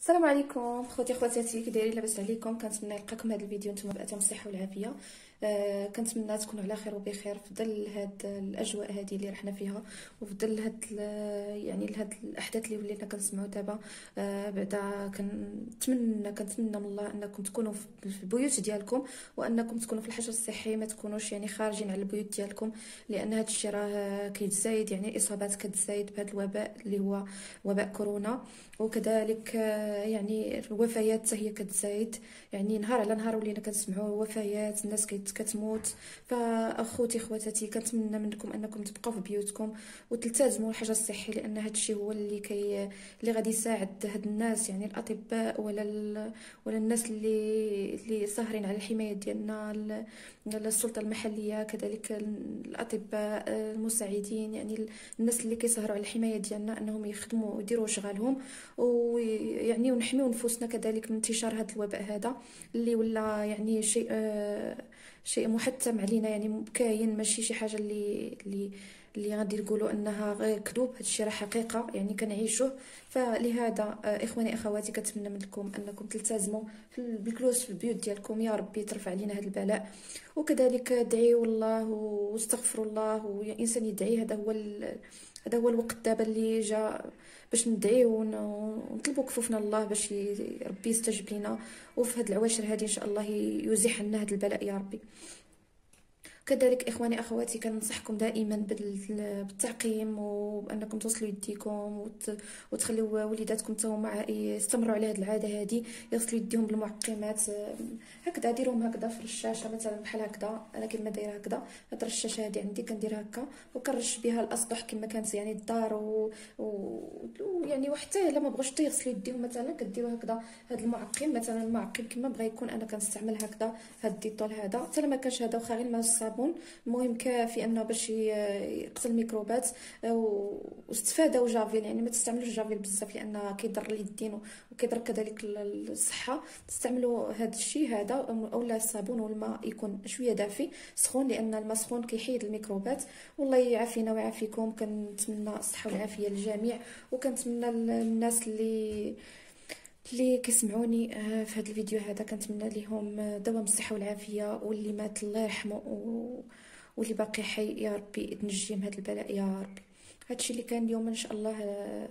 السلام عليكم خوتي خواتاتي كي دايرين لاباس عليكم. كنتمنى يلقاكم هذا الفيديو نتوما بأتم الصحه والعافيه كنتمنى تكونوا على خير وبخير في ظل هاد الأجواء هذه اللي رحنا فيها وفي ظل هاد يعني هاد الأحداث اللي ولينا كنسمعوا دابا. آه بعدا كنتمنى كنتمنى من الله أنكم تكونوا في البيوت ديالكم وأنكم تكونوا في الحجر الصحي ما تكونوش يعني خارجين على البيوت ديالكم لأن هاد الشيء راه كيتزايد يعني الإصابات كتزايد بهذا الوباء اللي هو وباء كورونا. وكذلك آه يعني الوفيات حتى هي كتزايد. يعني نهار على نهار ولينا كنسمعوا وفيات الناس كتموت فأخوتي خواتاتي كنتمنى منكم أنكم تبقاو في بيوتكم. وتلتزموا الحجر الصحي لأن هذا الشيء هو اللي كي اللي غادي يساعد هاد الناس يعني الأطباء ولا ال... ولا الناس اللي اللي ساهرين على الحماية ديالنا السلطة المحلية كذلك الأطباء المساعدين يعني الناس اللي كيسهروا على الحماية ديالنا أنهم يخدموا ويديروا شغلهم ويعني ونحميو نفوسنا كذلك من انتشار هذا الوباء هذا اللي ولا يعني شيء آه شيء محتم علينا يعني كاين ماشي شي حاجة اللي اللي اللي غادي نقولوا إنها غير كذوب هادشي راه حقيقة يعني كنعيشوه. فلهذا آه إخواني أخواتي كنتمنى منكم أنكم تلتزموا بالجلوس في البيوت ديالكم. يا ربي ترفع علينا هذا البلاء. وكذلك ادعيوا الله واستغفروا الله. والانسان يدعي هذا هو هذا هو الوقت دابا اللي جا باش ندعيو ونطلبوا كفوفنا الله باش ربي يستجب لنا وفي هاد العواشر هذه إن شاء الله يزيح عنا هذا البلاء يا ربي. كذلك إخواني أخواتي كننصحكم دائما بالتعقيم وبانكم توصلوا يديكم وتخليو وليداتكم حتى هما يستمروا على هذه العادة هذه يغسلوا يديهم بالمعقمات هكذا ديروهم هكذا في الشاشة مثلا بحال هكذا أنا كما دايرة هكذا هاد الرشاشة هذه عندي كندير هكا وكنرش بها الأسطح كما كانت يعني الدار و, و... يعني وحتى إلا ما حتى يغسلوا يديهم مثلا كديروا هكذا هاد المعقم مثلا المعقم كما بغا يكون أنا كنستعمل هكذا هاد ال Dettol هذا حتى ما كانش هذا واخا غير الماء الصابون. المهم كافي أنه باش يقتل الميكروبات واستفادوا جافيل يعني ما تستعملوش جافيل بزاف لأن كيضر اليدين وكيضر كذلك الصحة. تستعملوا هذا الشيء هذا اولا الصابون والماء يكون شوية دافي سخون لأن الماء سخون كيحيد الميكروبات. والله يعافينا ويعافيكم. كنتمنى الصحة والعافية للجميع. وكنتمنى الناس اللي اللي كيسمعوني في هذا الفيديو هذا كنتمنى لهم دوام الصحة والعافية واللي مات الله يرحمه واللي باقي حي يا ربي تنجيه من هذا البلاء يا ربي. هادشي اللي كان اليوم إن شاء الله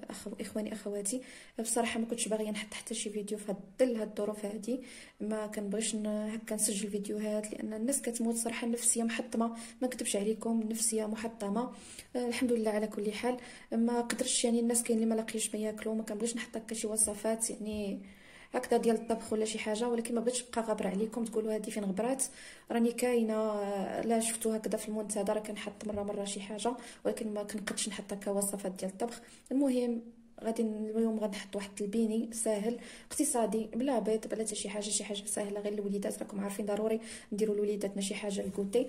أخو إخواني أخواتي. بصراحة ما كنتش باغية نحط حتى شي فيديو في ظل هاد الظروف هادي. ما كنبغيش هكا نسجل فيديوهات لأن الناس كتموت صراحة النفسيه محطمة. ما نكذبش عليكم النفسيه محطمة. الحمد لله على كل حال. ما قدرتش يعني الناس كاين اللي ما لاقيش ما ياكلوا ما كنبغيش نحط هكا شي وصفات يعني هكذا ديال الطبخ ولا شي حاجة ولكن ما بغيتش نبقى غابرة عليكم تقولوا هذه فين غبرات. راني كاينة لا شفتو هكذا في المنتدى راه كنحط مرة مرة شي حاجة ولكن ما كنقدش نحط هكا وصفات ديال الطبخ. المهم غادي اليوم غنحط واحد البيني ساهل اقتصادي بلا بيض بلا حتى شي حاجة شي حاجة ساهلة غير الوليدات. راكم عارفين ضروري نديروا لوليداتنا شي حاجة للكوتي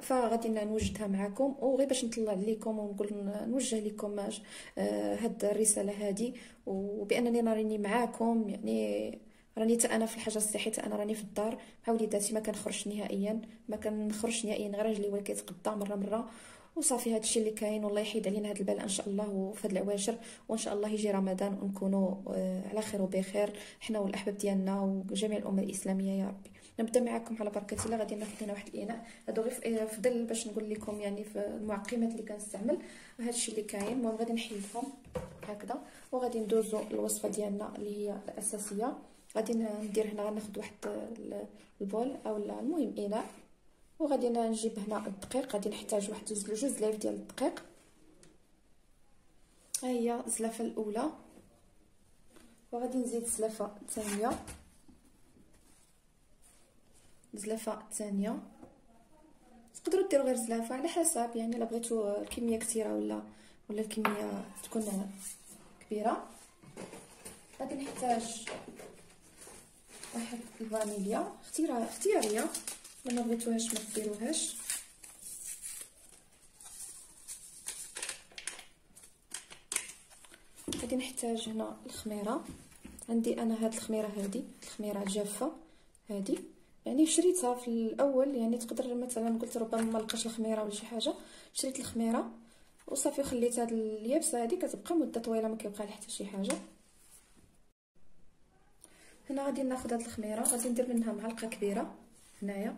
فغادي نوجدها معكم وغير باش نطلع لكم ونقول نوجه لكم آه هاد الرسالة هذه وبأنني راني معاكم يعني راني تا أنا في الحاجة الصحيه تا أنا راني في الدار. مع وليداتي ما كنخرجش نهائيا. ما كنخرجش نهائيا غير رجلي هو كيتقطع مرة مرة. وصافي هادشي اللي كاين والله يحيد علينا هاد البلاء إن شاء الله وفي هاد العواشر وإن شاء الله يجي رمضان ونكونوا على خير وبخير حنا والأحباب ديالنا وجميع الأمة الإسلامية يا ربي. نبدأ معكم على بركة الله غادي ناخذ هنا واحد الإناء. هادو غير فضل باش نقول لكم يعني في المعقمات اللي كنستعمل هادشي اللي كاين. المهم غادي نحيدهم هكذا وغادي ندوزو الوصفة ديالنا اللي هي الأساسية. غادي ندير هنا غناخذ واحد البول أو المهم إناء. وغادي نجيب هنا الدقيق غادي نحتاج واحد جوج جوج لايف ديال الدقيق. ها هي الزلافة الأولى. وغادي نزيد الزلافة الثانية. الزلافة الثانية. تقدروا ديروا غير زلافة على حسب يعني إلا بغيتوا الكميه كثيرة ولا ولا الكمية تكون كبيرة. غادي نحتاج واحد الفانيليا. اختيارية. ما بغيتوهاش ما ديروهاش. غادي نحتاج هنا الخميرة. عندي أنا هاد الخميرة هادي الخميرة جافه هادي. يعني شريتها في الأول يعني تقدر مثلا قلت ربما ما لقاش الخميرة ولا شي حاجة. شريت الخميرة وصافي خليت هاد اليابسة هادي كتبقى مدة طويلة ما كيبقى حتى شي حاجة. هنا غادي ناخذ هاد الخميرة غادي ندير منها معلقة كبيرة. هنايا.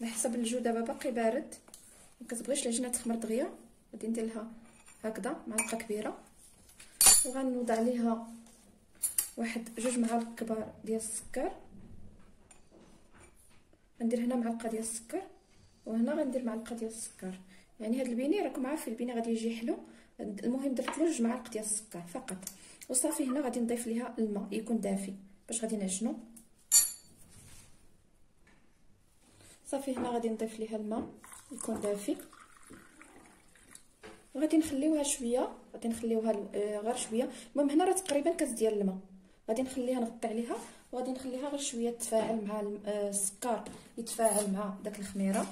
على حسب الجو دابا باقي بارد. ما كتبغيش العجينة تخمر دغيا؟ غادي ندير لها هكذا معلقة كبيرة. وغنوضع عليها واحد جوج معالق كبار ديال السكر. غندير هنا معلقة ديال السكر وهنا غندير معلقة ديال السكر. يعني هاد البيني راكم عارفين البيني غادي يجي حلو. المهم درت له جوج معالق ديال السكر فقط. وصافي هنا غادي نضيف ليها الماء يكون دافي. باش غادي نعجنو. صافي هنا غادي نضيف ليها الماء يكون دافي. وغادي نخليوها شوية غادي نخليوها آه، غير شوية. المهم هنا راه تقريبا كاس ديال الماء. غادي نخليها نغطي عليها وغادي نخليها غير شوية تفاعل مع آه، السكر يتفاعل مع داك الخميرة.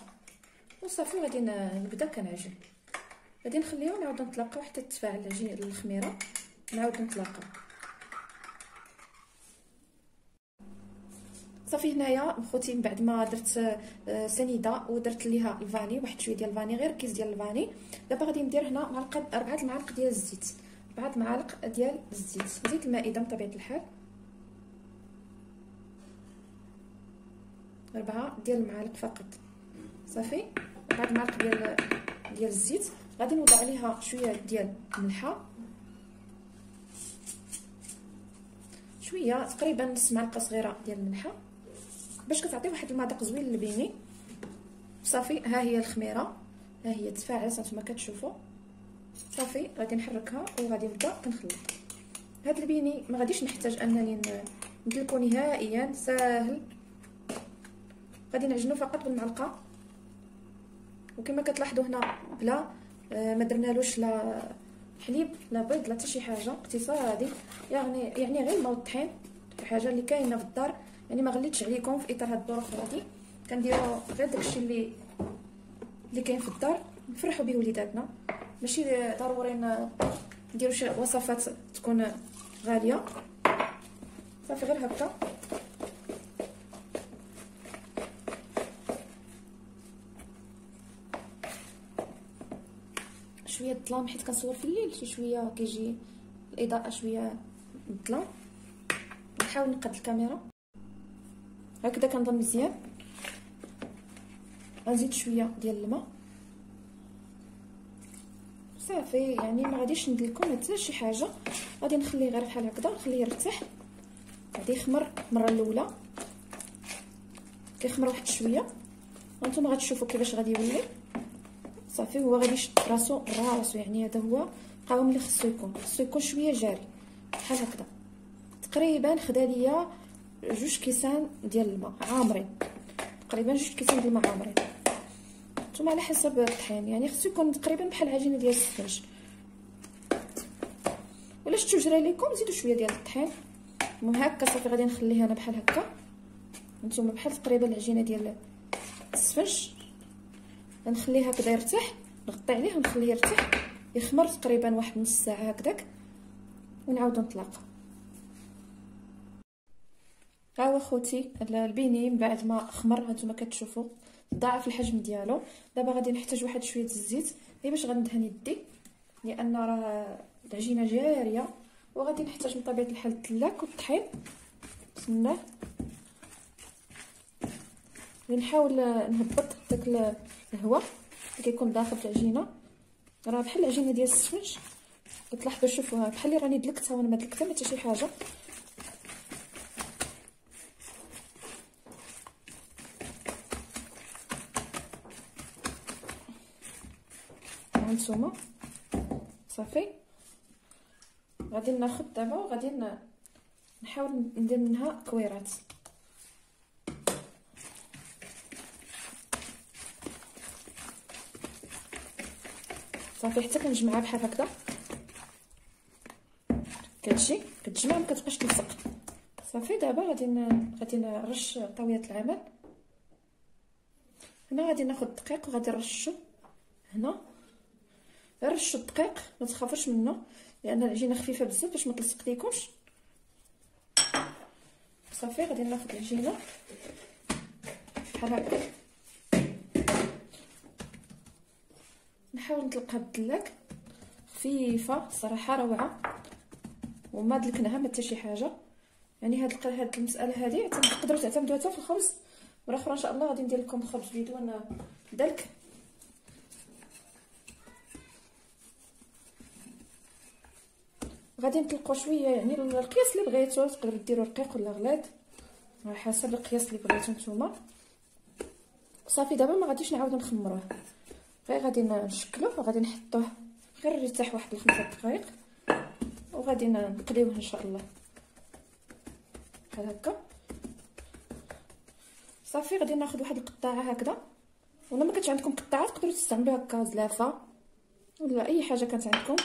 وصافي غادي نبدأ كنعجن. غادي نخليها ونعاود نطلقوا حتى تتفاعل الخميرة. نعاود نطلقوا صافي هنايا خوتي من بعد ما درت آه، سنيدة ودرت ليها الفاني واحد شوية ديال الفاني غير كيس ديال الفاني. دابا غادي ندير هنا معلقة اربعه المعالق ديال الزيت. اربعه المعالق ديال الزيت. زيت المائدة بطبيعة الحال. اربعه ديال المعالق فقط. صافي؟ اربعه المعالق ديال ديال الزيت. غادي نوضع عليها شوية ديال الملحه شوية تقريبا نص معلقة صغيرة ديال الملحة. باش كتعطي واحد المذاق زوين للبيني صافي ها هي الخميرة. ها هي تفاعلت نتوما كتشوفوا صافي غادي نحركها وغادي نبدأ كنخلط. هاد البيني ما غاديش نحتاج أنني ندلكو نهائيا ساهل. غادي نعجنو فقط بالمعلقة. وكما كتلاحظوا هنا بلا آه، ما درنالوش لا حليب لا بيض لا حتى شي حاجة. اقتصادي يعني يعني غير الماء والطحين حاجة اللي كاينة في الدار. يعني ما غليتش عليكم في إطار هاد الظروف هادي. كنديروا غير داكشي اللي اللي كاين في الدار نفرحوا به وليداتنا. ماشي ضروري نديروا شي وصفات تكون غالية. صافي غير هكا. شوية الظلام حيت كنصور في الليل شي شوية كيجي الإضاءة شوية مظلام نحاول نقاد الكاميرا. هكذا كنظن مزيان. غنزيد شوية ديال الماء. صافي يعني ما غاديش ندلكم حتى شي حاجة. غادي نخليه غير بحال هكذا نخليه يرتاح. غادي يخمر المرة الأولى. كيخمر واحد شوية. وأنتم غتشوفوا كيفاش غادي يولي. صافي هو غادي يشد راسو راسو يعني هذا هو القوام اللي خصو يكون. خصو يكون شوية جاري. بحال هكذا. تقريبا خدا ليا جوج كيسان ديال الماء عامرين. تقريبا جوج كيسان ديال الماء عامرين. نتوما على حسب الطحين يعني خصو يكون تقريبا بحال العجينه ديال السفنج. ولا شفتو جرى ليكم؟ زيدوا شوية ديال الطحين. المهم هكا صافي غادي نخليها أنا بحال هكا. نتوما بحال تقريبا العجينة ديال السفنج. غنخليه هكذا يرتاح. نغطي عليه ونخليه يرتاح. يخمر تقريبا واحد نص ساعة هكذاك. ونعاود نطلق. ها هو خوتي البيني من بعد ما خمر هانتوما كتشوفوا ضاعف الحجم ديالو. دابا غادي نحتاج واحد شوية الزيت. غير باش غندهن يدي لأن راه العجينة جارية. وغادي نحتاج من طبيعة الحال التلاك والطحين. بسم نحاول نهبط داك الهواء اللي كيكون داخل في العجينة. راه بحال العجينة ديال السفنج. كتلاحظوا شوفوها بحال اللي راني دلكتها وأنا ما دلكتها ما حتى شي حاجة. هانتوما صافي. غادي ناخذ دابا وغادي نحاول ندير منها كويرات. صافي حتى كنجمعها بحال هكذا. كتجي كتجمع ما كتبقاش تلصق صافي دابا غادي غادي نرش طاوية العمل. هنا غادي ناخذ الدقيق وغادي نرشو هنا. رشوا الدقيق ما تخافوش منه لأن العجينة خفيفة بزاف باش ما تلصق ليكمش صافي غادي ناخذ العجينة. بحال هكا. نحاول نطلقها بالدلاك. خفيفة صراحة روعة. وما دلكناها ما حتى شي حاجة. يعني هاد هاد المسألة هادي تقدروا تعتمدوها حتى في الخبز. مرة أخرى إن شاء الله غادي ندير لكم خبز بدون دلك غادي نطلقوا شوية يعني القياس اللي بغيتو تقدروا ديروا رقيق ولا غليظ على حسب القياس اللي بغيتو نتوما. صافي دابا ما غاديش نعاودو نخمروه. غير غادي نشكلوه وغادي نحطوه غير يرتاح واحد الخمسة دقائق وغادي نقليوه إن شاء الله. بحال هكا. صافي غادي ناخذ واحد القطاعة هكذا. ولا ما كانش عندكم قطاعات تقدروا تستعملوا هكا زلافه ولا أي حاجة كانت عندكم.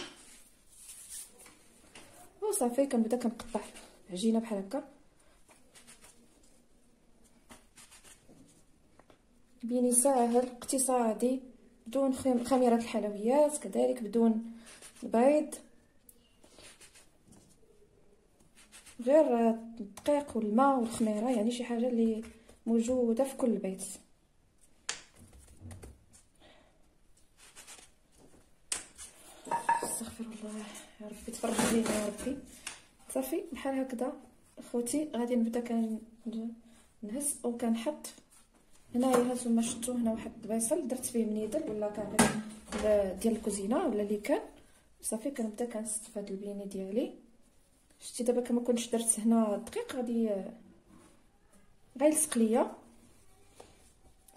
وصافي كنبدا كنقطع عجينه بحال هكا بيني ساهل اقتصادي بدون خميره الحلويات كذلك بدون البيض غير الدقيق والماء والخميره يعني شي حاجة اللي موجوده في كل بيت استغفر الله يا ربي تفرج علينا يا ربي. صافي بحال هكذا. اخوتي غادي نبدا كنهز وكنحط هنايا هانتوما شفتوا هنا واحد البيصل. درت فيه منيدل ولا كان ديال الكوزينة ولا اللي كان. صافي كنبدا كنستف هاد البيني ديالي. شتي دابا كما كنتش درت هنا الدقيق غادي غيلصق ليا.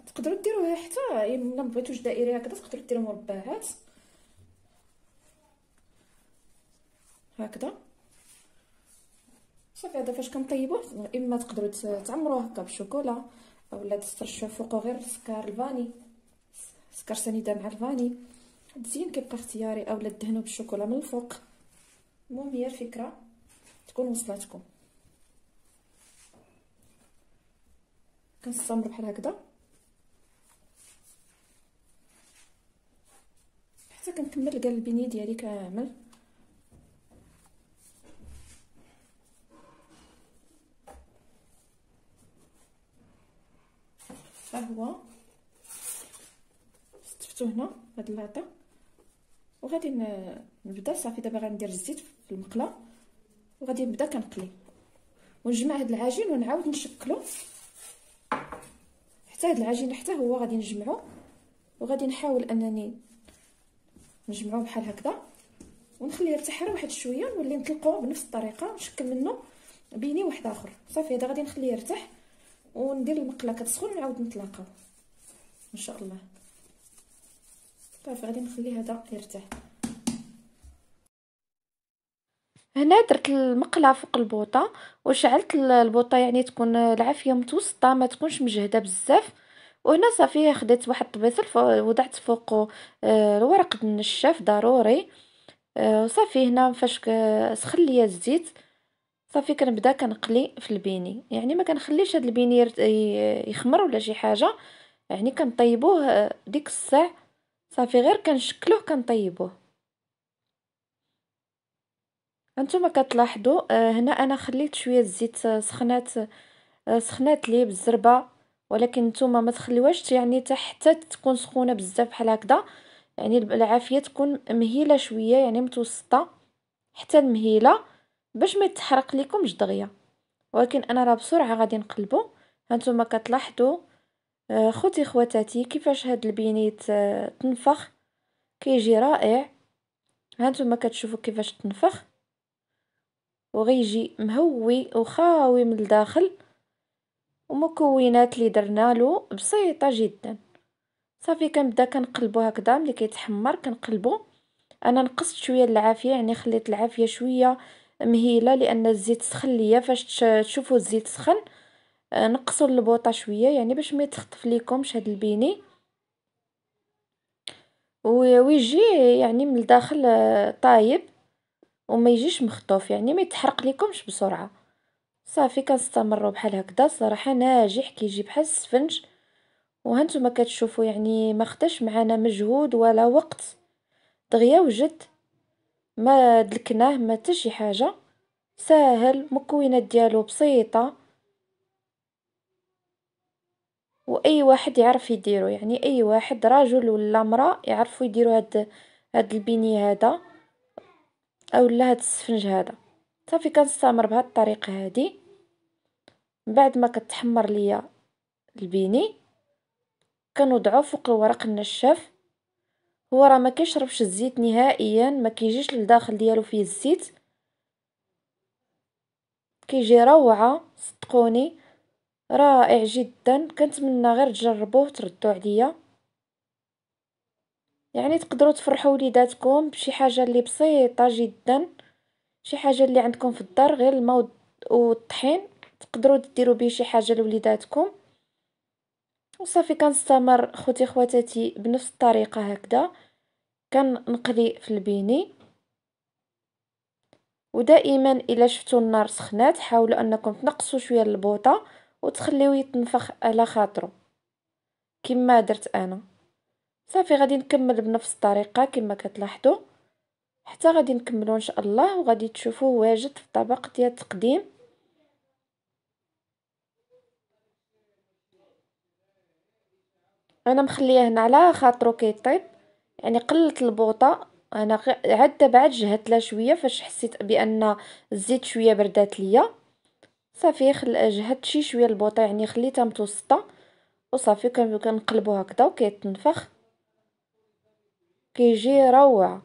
تقدروا ديروه حتى إلا ما بغيتوش دائري هكذا تقدروا ديروا مربعات. هكذا. صافي هذا فاش كنطيبوه إما تقدروا تعمروه هكا بالشوكولا اولا تسترشوا فوقو غير سكر الفاني سكر سنيدة مع الفاني. التزيين كيبقى اختياري اولا دهنوا بالشوكولا من الفوق. المهم هي الفكرة تكون وصلتكم كنستمر بحال هكذا. حتى كنكمل البنية ديالي كامل. ها هو. استفتو هنا هاد اللاطة. وغادي نبدأ. صافي دابا غندير الزيت في المقله وغادي نبدأ كنقلي. ونجمع هاد العجين ونعاود نشكلو. حتى هاد العجين حتى هو غادي نجمعو. وغادي نحاول أنني نجمعو بحال هكذا. ونخليه يرتاح واحد شوية. ونولي نطلقوه بنفس الطريقة. نشكل منه بيني واحد آخر. صافي هذا غادي نخليه يرتاح. وندير المقلة كتسخن ونعاود نطلقها إن شاء الله. صافي غادي نخلي هذا يرتاح. هنا درت المقلة فوق البوطة وشعلت البوطة يعني تكون العافية متوسطة ما تكونش مجهدة بزاف. وهنا صافي خديت واحد الطبيصل وضعت فوقه آه، الورق النشاف ضروري. آه، وصافي هنا فاش سخن ليا الزيت. صافي كنبدا كنقلي في البيني. يعني ما كنخليش هاد البيني يخمر ولا شي حاجة. يعني كنطيبوه آه، ديك الساعة صافي غير كنشكلوه كنطيبوه. هانتوما كتلاحظوا آه، هنا أنا خليت شوية الزيت آه، سخنات سخنات لي بالزربة. ولكن نتوما ما تخليوهاش يعني حتى تكون سخونة بزاف بحال هكذا. يعني العافية تكون مهيلة شوية يعني متوسطة. حتى المهيلة. باش ما يتحرق لكمش دغيا. ولكن أنا راه بسرعة غادي نقلبو. هانتوما كتلاحظوا آه، خوتي خواتاتي كيفاش هاد البينيت آه، تنفخ. كيجي رائع. هانتوما كتشوفوا كيفاش تنفخ. وغيجي مهوي وخاوي من الداخل. ومكونات اللي درنا له بسيطة جدا. صافي كنبدا كنقلبو هكذا. ملي كيتحمر كنقلبو. أنا نقصت شوية العافية يعني خليت العافية شوية. مهيلة لأن الزيت سخن ليا فاش تشوفوا الزيت سخن آه، نقصوا البوطة شوية يعني باش ما يتخطف ليكمش هاد البيني. ويجي يعني من الداخل آه، طايب وما يجيش مخطوف يعني ما يتحرق ليكمش بسرعة. صافي كنستمروا بحال هكذا صراحة ناجح كيجي بحال السفنج. وهانتوما كتشوفوا يعني ما خداش معنا مجهود ولا وقت. دغيا وجد ما دلكناه ما حتى شي حاجة. ساهل مكونات ديالو بسيطة. وأي واحد يعرف يديرو يعني أي واحد راجل ولا امرأة يعرفوا يديروا هاد هاد البيني هذا. اولا هاد السفنج هذا. صافي كنستمر بهاد الطريقة هذه بعد ما كتحمر ليا البيني كنوضعو فوق الورق النشاف. هو راه ما كيشربش الزيت نهائيا ما كيجيش للداخل ديالو فيه الزيت. كيجي روعة صدقوني. رائع جدا. كنتمنى غير تجربوه تردوا عليا. يعني تقدروا تفرحوا وليداتكم بشي حاجة اللي بسيطة جدا. شي حاجة اللي عندكم في الدار غير الماء والطحين. تقدروا ديروا به شي حاجة لوليداتكم. وصافي كنستمر خوتي خواتاتي بنفس الطريقة هكذا كنقلي في البيني. ودائما إلا شفتوا النار سخنات حاولوا أنكم تنقصوا شوية البوطة وتخليوه يتنفخ على خاطرو. كما درت أنا. صافي غادي نكمل بنفس الطريقة كما كتلاحظوا حتى غادي نكملو إن شاء الله وغادي تشوفوه واجد في طبق ديال التقديم. أنا مخليه هنا على خاطرو كيطيب. يعني قلت البوطة أنا عاد دابا عاد جهدت لها شوية فاش حسيت بأن الزيت شوية بردات ليا. صافي خل... جهدت شي شوية البوطة يعني خليتها متوسطة. وصافي كنقلبو هكذا وكيتنفخ. كيجي روعة.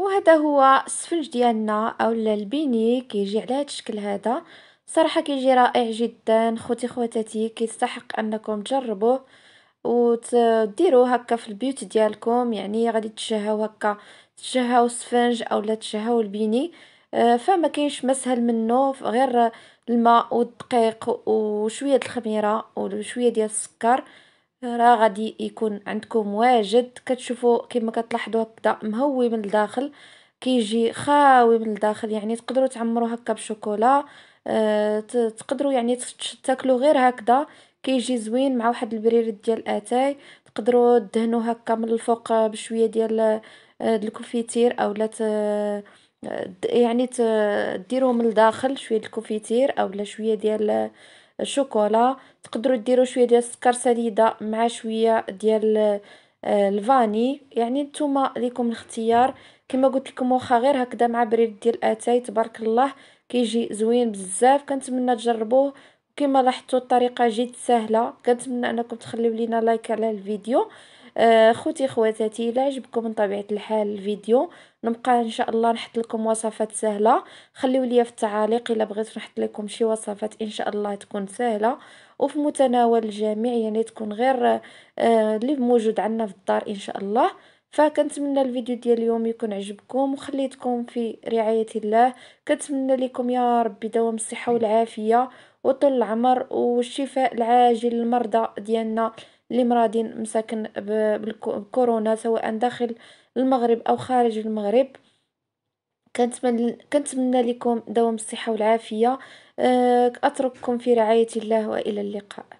وهذا هو السفنج ديالنا أولا البيني كيجي على هذا الشكل هذا. صراحة كيجي رائع جدا. خوتي خواتاتي كيستحق أنكم تجربوه وتديروه هكا في البيوت ديالكم. يعني غادي تشهاو هكا تشهاو السفنج أولا تشهاو البيني. آه، فما كاينش مسهل منه غير الماء والدقيق وشوية الخميرة وشوية ديال السكر. راه غادي يكون عندكم واجد. كتشوفوا كما كتلاحظوا هكذا مهوي من الداخل كيجي خاوي من الداخل يعني تقدروا تعمروه هكا بشوكولا أه تقدروا يعني تاكلوا غير هكذا. كيجي زوين مع واحد البريد ديال آتاي تقدروا دهنوا هكا من الفوق بشوية ديال آه، ال confiture اولا يعني ديروه من الداخل شوية ال confiture اولا شوية ديال الشوكولا تقدروا ديروا شوية ديال السكر سنيده مع شوية ديال آه، ال vanille. يعني نتوما ليكم الاختيار. كما قلت لكم واخا غير هكذا مع بريد ديال آتاي تبارك الله كيجي زوين بزاف. كنتمنى تجربوه. كما لاحظتوا الطريقة جد سهلة. كنتمنى أنكم تخليو لينا like على الفيديو. خوتي خواتاتي إلا عجبكم من طبيعة الحال الفيديو نبقى إن شاء الله نحط لكم وصفات سهلة. خليو لي في التعاليق إلا بغيت نحط لكم شي وصفات إن شاء الله تكون سهلة. وفي متناول الجميع يعني تكون غير آه اللي موجود عندنا في الدار إن شاء الله. فكنتمنى الفيديو ديال اليوم يكون عجبكم وخليتكم في رعاية الله. كنتمنى لكم يا ربي دوام الصحة والعافية وطول العمر والشفاء العاجل للمرضى ديالنا. اللي مرادين مساكن بكورونا سواء داخل المغرب أو خارج المغرب. كنتمنى كنتمنى لكم دوام الصحة والعافية. آه، أترككم في رعاية الله وإلى اللقاء.